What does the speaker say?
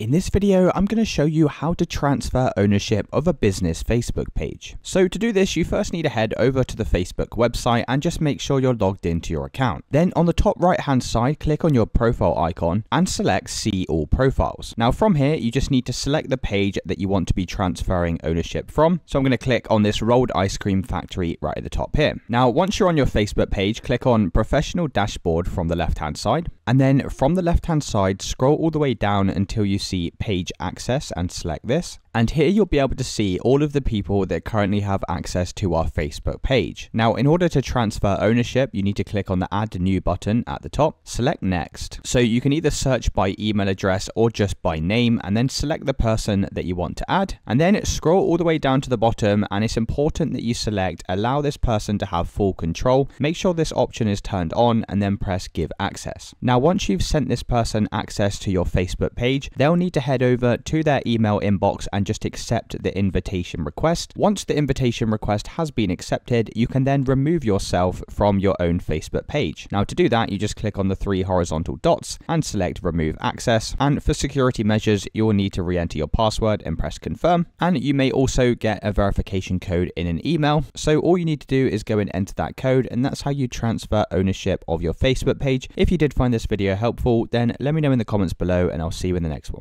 In this video, I'm going to show you how to transfer ownership of a business Facebook page. So to do this, you first need to head over to the Facebook website and just make sure you're logged into your account. Then on the top right hand side, click on your profile icon and select see all profiles. Now from here, you just need to select the page that you want to be transferring ownership from. So I'm going to click on this rolled ice cream factory right at the top here. Now, once you're on your Facebook page, click on professional dashboard from the left hand side. And then from the left hand side, scroll all the way down until you see page access and select this. And here you'll be able to see all of the people that currently have access to our Facebook page. Now, in order to transfer ownership, you need to click on the add new button at the top, select next. So you can either search by email address or just by name and then select the person that you want to add. And then scroll all the way down to the bottom and it's important that you select allow this person to have full control. Make sure this option is turned on and then press give access. Now, once you've sent this person access to your Facebook page, they'll need to head over to their email inbox and and just accept the invitation request. Once the invitation request has been accepted, you can then remove yourself from your own Facebook page. Now to do that, you just click on the three horizontal dots and select remove access. And for security measures, you will need to re-enter your password and press confirm. And you may also get a verification code in an email. So all you need to do is go and enter that code and that's how you transfer ownership of your Facebook page. If you did find this video helpful, then let me know in the comments below and I'll see you in the next one.